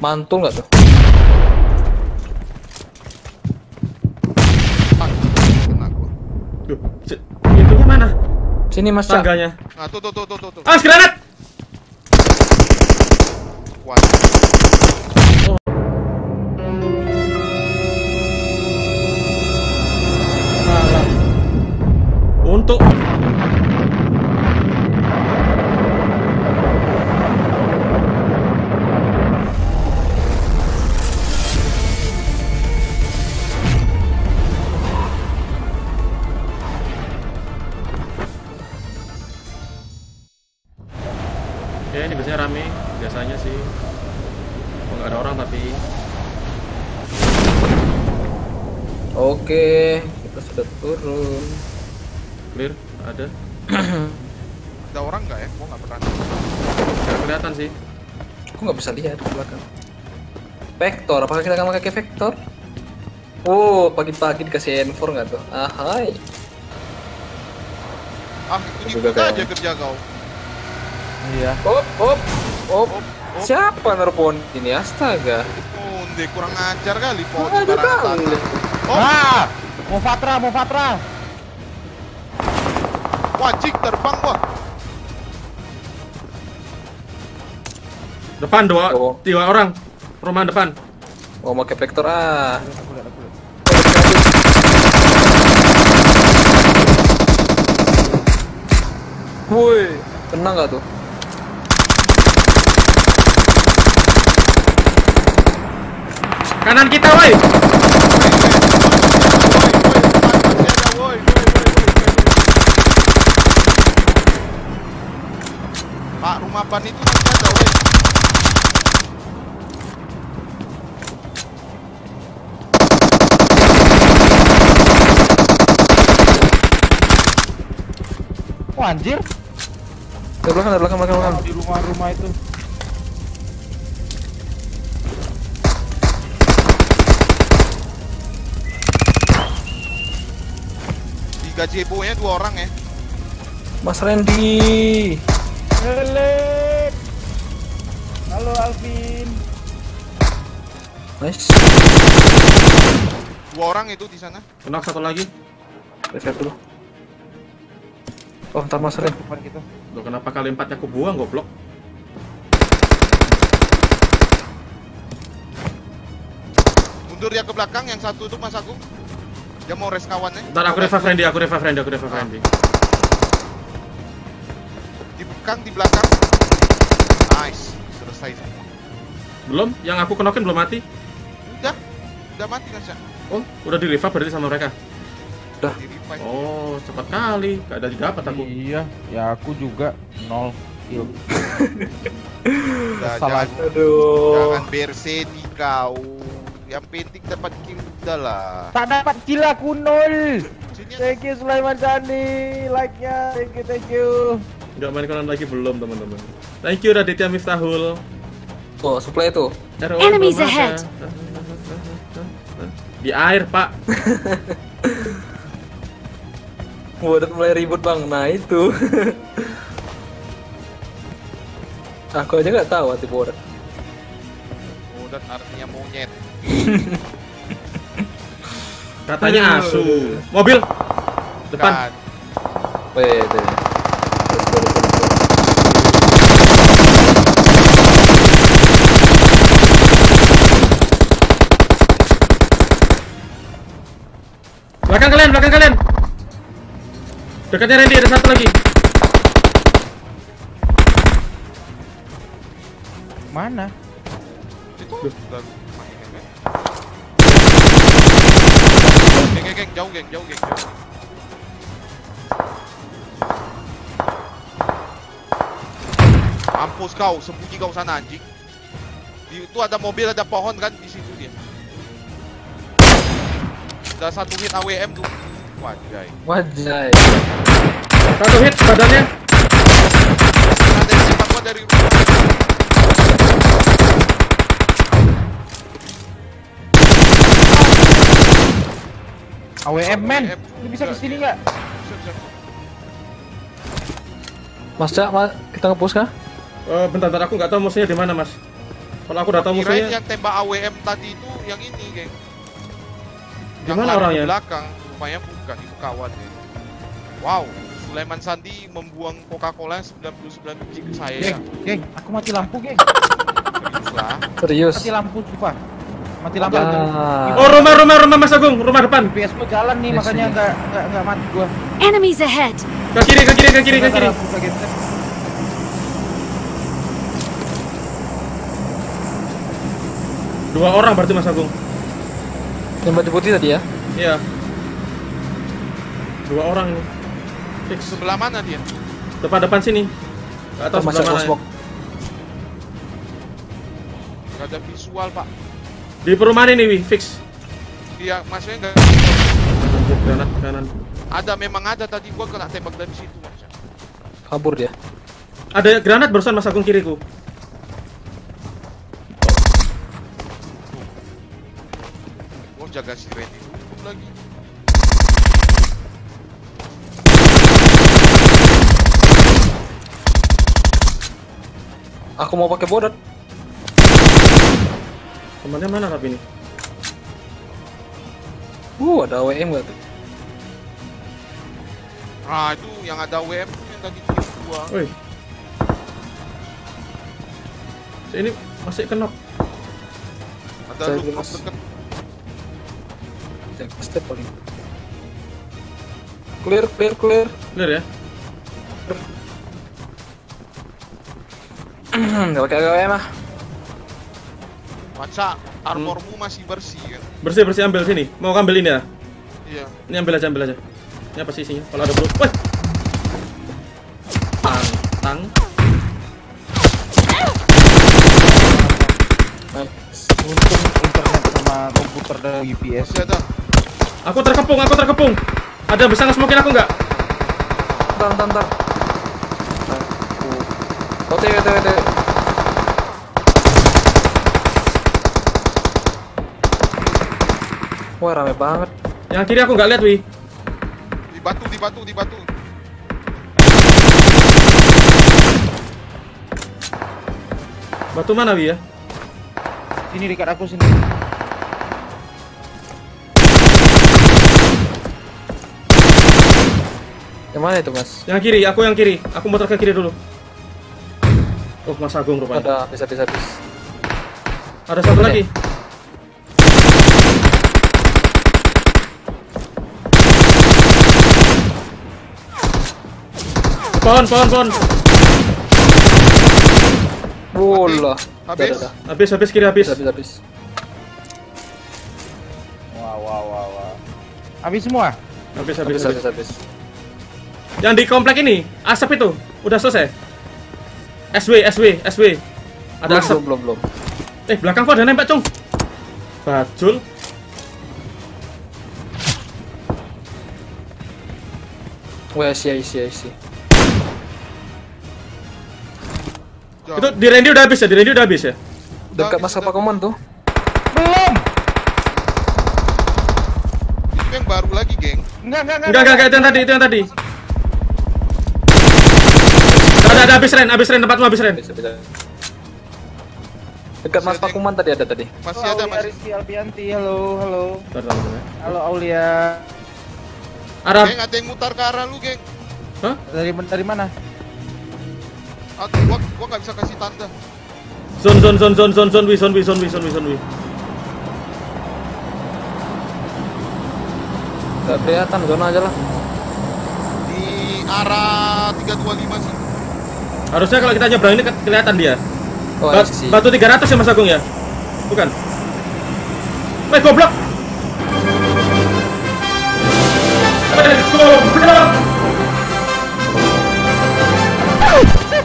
Mantul nggak tuh? Ah, pintunya mana? Sini Mas Cak. Tangganya. Nah, tuh tuh tuh tuh tuh. tuh. Ah, granat! Aku nggak bisa lihat ke belakang. Vektor, apakah kita akan pakai vektor? Oh, pagi-pagi dikasih N4 nggak tuh? Ahai. Ah, itu Juga aja kayak- kerja kau. Iya. Op, op, op. Op, op. Siapa nerpon ini? Astaga. Oh, ndek kurang ajar kali pohon Ada sembarangan kali. Oh, Ah! Mau Fatra, mau Fatra. wajik terbang wah. Depan dua, Oh. tiga orang. Rumah depan. Mau pakai vektor ah. Woi, tenang nggak tuh? Kanan kita, woi. Pak, rumah ban itu masih ada, woi. Oh anjir. Dari belakang, dari belakang, belakang, belakang. Di rumah-rumah itu. Di gazebo-nya dua orang ya. Mas Randy. Helek. Halo Alvin. Nice. Dua orang itu di sana. Kena satu lagi. Reset dulu. Oh, ntar Mas kita. Loh, kenapa kali empatnya aku buang goblok? Mundur dia ke belakang, yang satu itu Mas Agung. Dia mau res kawannya. Ntar aku revive Randy, aku revive Randy, aku revive Randy. Di belakang, di belakang. Nice, selesai semua. Belum? Yang aku kenokin belum mati? Udah, udah mati kan? Oh, udah di revive berarti sama mereka. Di revive. Oh, cepat kali. Gak ada didapat aku. Iya, ya aku juga nol kill. Udah, Salah. jangan, Aduh. jangan bersedi kau. Yang penting dapat kill udah lah. Tak dapat kill aku nol. Thank you Sulaiman Sani, like-nya. Thank you, thank you. Gak main konan lagi belum teman-teman. Thank you Raditya Miftahul. Oh, supply itu. Enemies ahead. Di air pak. Udah mulai ribut bang. Nah itu. Aku aja nggak tahu hati borat. Oh, dan artinya monyet. Katanya asu. Mobil. Depan. Wede. Belakang kalian, belakang kalian. Dekatnya Randy ada satu lagi. Mana? Itu kan. Geng, geng, geng, jauh, geng, jauh, geng, jauh. Mampus kau, sembunyi kau sana anjing. Di, itu ada mobil, ada pohon kan di situ dia. Ada satu hit AWM tuh. Wajay. Wajay. Satu hit badannya. Ada gua dari. AWM men. Lu bisa Enggak, ke sini dia- nggak? Bisa, bisa. Mas Cak, ma- kita ngepush kah? Eh, bentar, bentar aku nggak tahu musuhnya di mana mas. Kalau aku udah tahu Kirain musuhnya. yang tembak AWM tadi itu yang ini, geng. Di mana orangnya? Di belakang, rupanya bukan itu kawan ya. Wow, Sulaiman Sandi membuang Coca-Cola 99 biji ke saya. Geng, geng, aku mati lampu, geng. Serius lah. Serius. Mati lampu, sumpah. Mati lampu. Ya. Oh, rumah rumah rumah Mas Agung, rumah depan. PS gua jalan nih, Yes, makanya yes. nggak nggak nggak mati gua. Enemies ahead! Ke kiri, ke kiri, ke kiri, ke kiri. Dua orang berarti Mas Agung. Yang baju putih tadi ya. Iya. Dua orang nih. Fix. Sebelah mana dia? Depan depan sini. Tahu Masuk sebelah mana. ya. Gak ada visual, Pak. Di perumahan ini, Wi, fix. Iya, maksudnya nggak Anjir, granat kanan. ada memang ada tadi gua kena tembak dari situ, Mas. Kabur dia. Ada granat barusan Mas Agung kiriku. Gua jaga si Randy dulu lagi. Aku mau pakai bodat. Temannya mana tapi ini? Uh, ada AWM gak tuh? Nah, itu yang ada WM tuh yang tadi kirim gua. Woi. Ini masih kenop. Ada Saya lu jelas. deket Jack step paling. Clear, clear, clear. Clear ya? Gak pakai AWM ah. Maca, armormu masih bersih kan? Bersih bersih ambil sini. Mau ambil ini ya? Iya. Ini ambil aja ambil aja. Ini apa sih isinya? Kalau ada bro. Woi. Pantang. Nice. Untung internet sama komputer dan GPS. Ada. Aku terkepung, aku terkepung. Ada yang bisa nge-smokein aku nggak? Ntar, ntar, ntar. OTW, OTW, OTW. Wah, rame banget. Yang kiri aku nggak lihat, Wi. Di batu, di batu, di batu. Batu mana, Wi ya? Sini dekat aku sini. Yang mana itu, Mas? Yang kiri, aku yang kiri. Aku muter ke kiri dulu. Oh, Mas Agung rupanya. Ada bisa bisa bisa. Ada satu lagi. Pohon, pohon, pohon. Bola. Habis. Dah. Habis, habis kiri habis. Habis, habis, habis. Wah, wah, wah, wah. Habis semua? Habis, habis, Habis, habis. habis, habis. Yang di komplek ini, asap itu udah selesai. SW, SW, SW. Ada Belum, asap. belum, belum, belum. Eh, belakangku ada nembak, Cung. Bajul. Wah, isi, isi, isi. Jauh. Itu di Randy udah habis ya? Di Randy udah habis ya? Dekat habis, Mas udah. apa Koman tuh? Belum. Itu yang baru lagi, geng. Enggak, enggak, Enggak, enggak, enggak, itu yang tadi, itu yang tadi. Ada, ada habis Ren, habis Ren, tempatmu habis Ren. Bisa, bisa. Dekat Mas Pakuman tadi ada tadi. Masih Halo, ada, masih. Rizky Alfianti, halo, halo. Bentar, bentar, bentar. Halo Aulia. Arab. Geng, ada yang mutar ke arah lu, geng. Hah? Dari dari mana? Aduh, gua, gua nggak bisa kasih tanda. Zone, zone, zone, zone, zone, zone, wi, zone, wi, zone, wi, zone, wi, zone, wi. Gak kelihatan, zona aja lah. Di arah 325 sih. Harusnya kalau kita nyebrang ini ke- kelihatan dia. Oh, Ba- isi. batu 300 ya Mas Agung ya? Bukan. Weh, goblok. Goblok.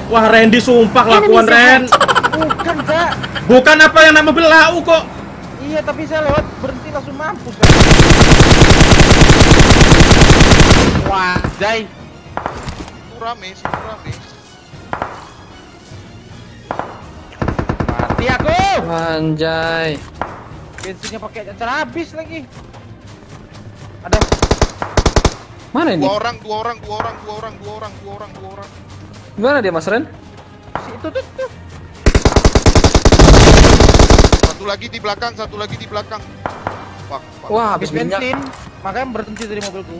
Wah, Randy sumpah kelakuan Enemies Ren. Bukan, Kak. Bukan apa yang nama mobil lau kok. Iya, tapi saya lewat berhenti langsung mampus, Kak. Wah, Jai. Itu rame, situ rame. Mati aku. Anjay. Bensinnya pakai cacar habis lagi. Ada Mana ini? Dua orang, dua orang, dua orang, dua orang, dua orang, dua orang, dua orang. Gimana dia Mas Ren? si itu tuh tuh. lagi di belakang, satu lagi di belakang. Fuck, fuck. Wah, habis Habis minyak. bensin, makanya berhenti dari mobilku.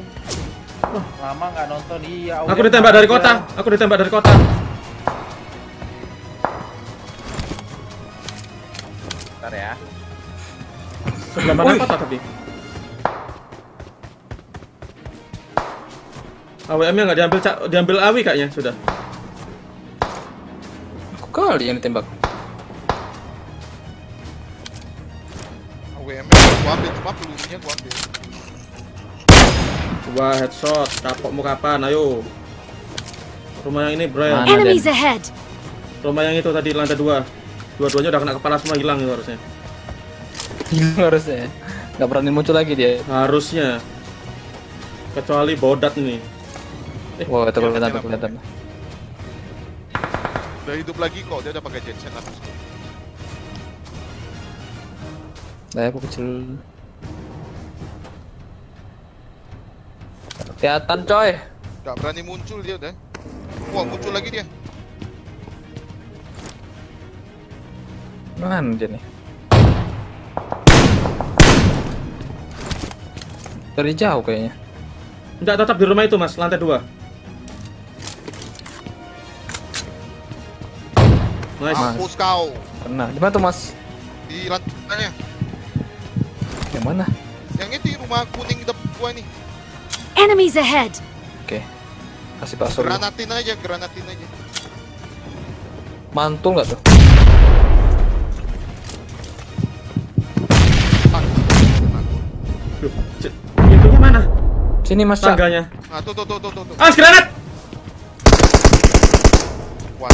Lama nggak nonton iya. Aku ditembak dari kota. Aku ditembak dari kota. Sebelah mana Wih. kota tapi? AWM-nya nggak diambil, diambil AWI kayaknya sudah. Aku kali yang ditembak. AWM gua ambil cuma pelurunya gua ambil. Dua headshot, kapokmu kapan? Ayo. Rumah yang ini, bro. Mana? Enemies ahead! Rumah yang itu tadi lantai dua. Dua-duanya udah kena kepala semua hilang itu harusnya. Harusnya. Gak berani muncul lagi dia. Harusnya. Kecuali bodat ini. Wah, itu kelihatan, itu kelihatan. Udah hidup lagi kok, dia udah pakai genset habis. Nah, aku kecil. Kelihatan coy. Gak berani muncul dia udah. Wah, muncul lagi dia. Mana dia nih? Dari jauh kayaknya. Enggak tetap di rumah itu, Mas, lantai dua. Nice. Mampus kau. Kena. Di mana tuh mas? Di lantainya. Yang mana? Yang itu rumah kuning depan gua nih. Enemies ahead! Oke. Kasih password. dulu. Granatin aja, granatin aja. Mantul nggak tuh? Mantul. Sini mas Cak. Tangganya. Nah, tuh, tuh, tuh, tuh, tuh. Ah, granat! Wah.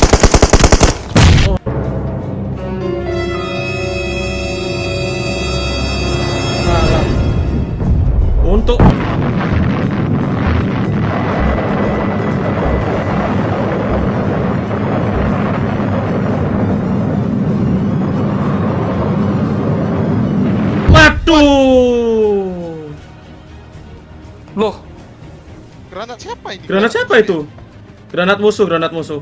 Siapa ini? Granat siapa itu? Granat musuh, granat musuh.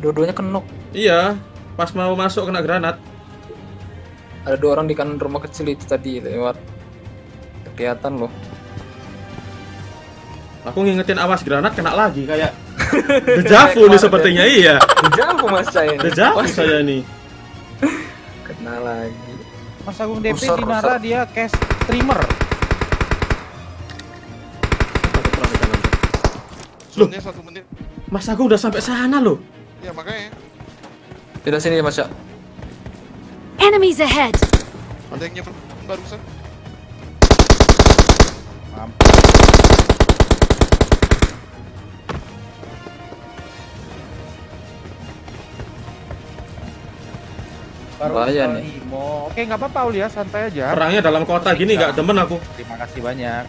dua-duanya kenok. Iya, pas mau masuk kena granat. Ada dua orang di kanan rumah kecil itu tadi lewat. Kelihatan loh. Aku ngingetin awas granat kena lagi kayak dejavu nih sepertinya iya. Jauh mas ini. Dejavu saya nih. Kena lagi. Mas Agung DP di Nara dia cash streamer. Zonnya satu menit. Mas aku udah sampai sana loh. Ya, makanya. Tidak sini mas Cak. Enemies ahead! Ada yang nyebrang barusan. Mampus. Baru Bahaya nih. Imo. Oke, nggak apa-apa Ul ya, santai aja. Perangnya dalam kota gini nggak demen aku. Terima kasih banyak.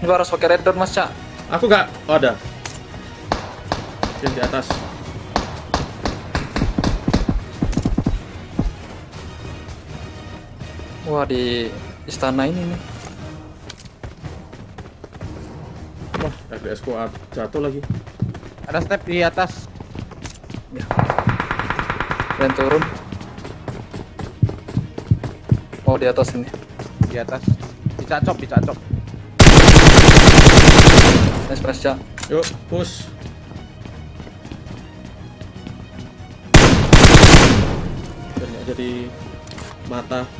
Ini harus pakai red dot mas Cak. Aku nggak oh, ada. Yang di atas. Wah di istana ini nih. Wah, FPS ku jatuh lagi. Ada step di atas. Dan turun. Oh di atas ini. Di atas. Dicacok, dicacok. Nice mas Cak. Yuk, push. Biar nggak jadi mata.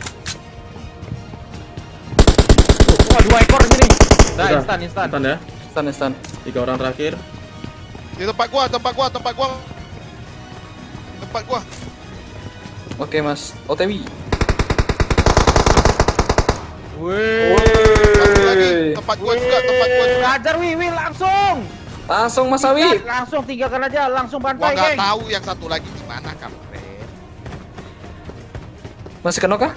Wah, dua ekor sini. Udah, Udah, instan, instan. Instan ya. Instan instan. Tiga orang terakhir. Di tempat gua, tempat gua, tempat gua. Tempat gua. Oke mas. OTW. Wih. Tempat gua juga, tempat gua juga. Hajar Wi, Wi langsung. Langsung mas Awi. Tiga, langsung tigakan aja, langsung Gua bantai, nggak geng. tahu yang satu lagi di mana, kampret. Masih kenok kah?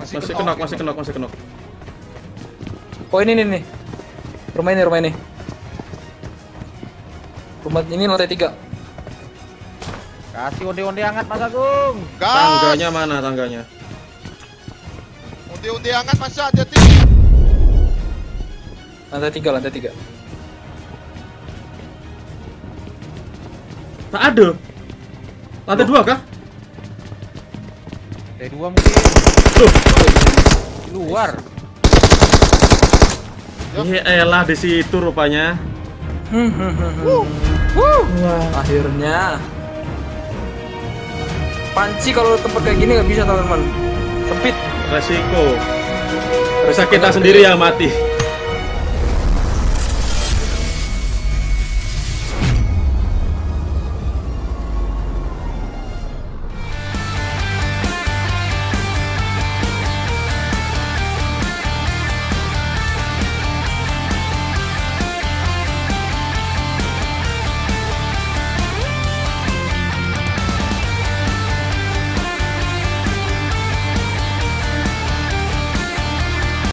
Masih kenok, masih kenok, masih kenok. Oh ini nih nih. Rumah ini rumah ini. Rumah ini lantai tiga. Kasih onde-onde hangat Mas Agung. Gas. Tangganya mana tangganya? Onde-onde hangat masa hati Lantai tiga lantai tiga. Tak ada. Lantai dua kah? T2 mungkin Duh, di luar. ini elah di situ rupanya. Akhirnya. Panci kalau tempat kayak gini nggak bisa teman-teman. Sempit. Resiko. Bisa kita sendiri yang mati.